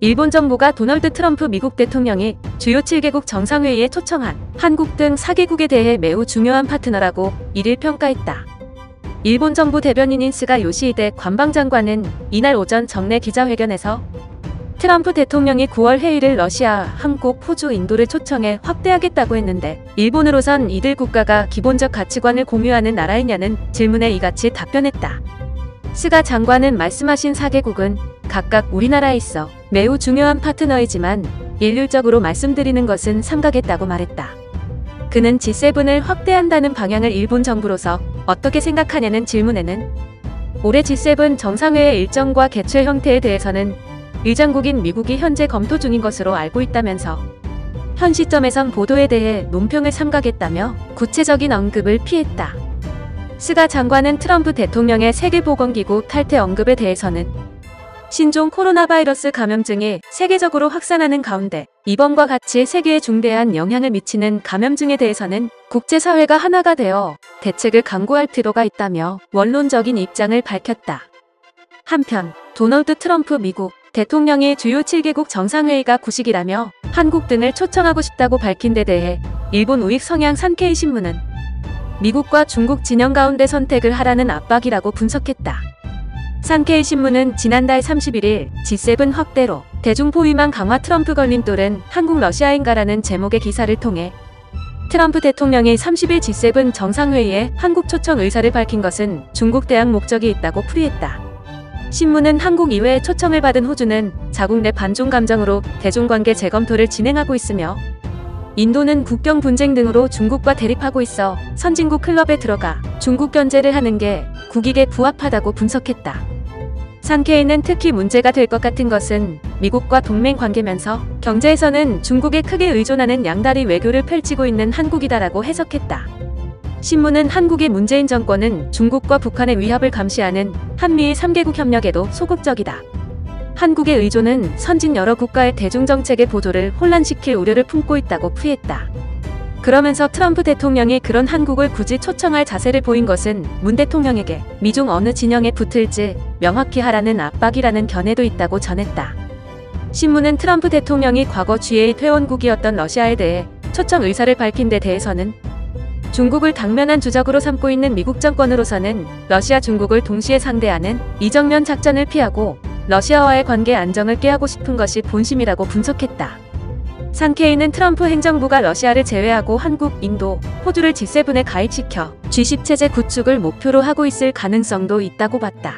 일본 정부가 도널드 트럼프 미국 대통령이 주요 7개국 정상회의에 초청한 한국 등 4개국에 대해 매우 중요한 파트너라고 이를 평가했다. 일본 정부 대변인인 스가 요시히데 관방장관은 이날 오전 정례 기자회견에서 트럼프 대통령이 9월 회의를 러시아, 한국, 호주, 인도를 초청해 확대하겠다고 했는데 일본으로선 이들 국가가 기본적 가치관을 공유하는 나라이냐는 질문에 이같이 답변했다. 스가 장관은 말씀하신 4개국은 각각 우리나라에 있어 매우 중요한 파트너이지만 일률적으로 말씀드리는 것은 삼가겠다고 말했다. 그는 G7을 확대한다는 방향을 일본 정부로서 어떻게 생각하냐는 질문에는 올해 G7 정상회의 일정과 개최 형태에 대해서는 의장국인 미국이 현재 검토 중인 것으로 알고 있다면서 현 시점에선 보도에 대해 논평을 삼가겠다며 구체적인 언급을 피했다. 스가 장관은 트럼프 대통령의 세계보건기구 탈퇴 언급에 대해서는 신종 코로나 바이러스 감염증이 세계적으로 확산하는 가운데 이번과 같이 세계에 중대한 영향을 미치는 감염증에 대해서는 국제사회가 하나가 되어 대책을 강구할 필요가 있다며 원론적인 입장을 밝혔다. 한편 도널드 트럼프 미국 대통령이 주요 7개국 정상회의가 구식이라며 한국 등을 초청하고 싶다고 밝힌 데 대해 일본 우익 성향 산케이 신문은 미국과 중국 진영 가운데 선택을 하라는 압박이라고 분석했다. 산케이 신문은 지난달 31일 G7 확대로 대중포위망 강화 트럼프 걸림돌은 한국 러시아인가라는 제목의 기사를 통해 트럼프 대통령이 30일 G7 정상회의에 한국 초청 의사를 밝힌 것은 중국 대항 목적이 있다고 풀이했다. 신문은 한국 이외에 초청을 받은 호주는 자국 내 반중 감정으로 대중관계 재검토를 진행하고 있으며 인도는 국경 분쟁 등으로 중국과 대립하고 있어 선진국 클럽에 들어가 중국 견제를 하는 게 국익에 부합하다고 분석했다. 산케이는 특히 문제가 될 것 같은 것은 미국과 동맹 관계면서 경제에서는 중국에 크게 의존하는 양다리 외교를 펼치고 있는 한국이다라고 해석했다. 신문은 한국의 문재인 정권은 중국과 북한의 위협을 감시하는 한미일 3개국 협력에도 소극적이다. 한국의 의존은 선진 여러 국가의 대중정책의 보조를 혼란시킬 우려를 품고 있다고 푸이했다. 그러면서 트럼프 대통령이 그런 한국을 굳이 초청할 자세를 보인 것은 문 대통령에게 미중 어느 진영에 붙을지 명확히 하라는 압박이라는 견해도 있다고 전했다. 신문은 트럼프 대통령이 과거 GA 회원국이었던 러시아에 대해 초청 의사를 밝힌 데 대해서는 중국을 당면한 주적으로 삼고 있는 미국 정권으로서는 러시아 중국을 동시에 상대하는 이정면 작전을 피하고 러시아와의 관계 안정을 깨하고 싶은 것이 본심이라고 분석했다. 산케이는 트럼프 행정부가 러시아를 제외하고 한국, 인도, 호주를 G7에 가입시켜 G10 체제 구축을 목표로 하고 있을 가능성도 있다고 봤다.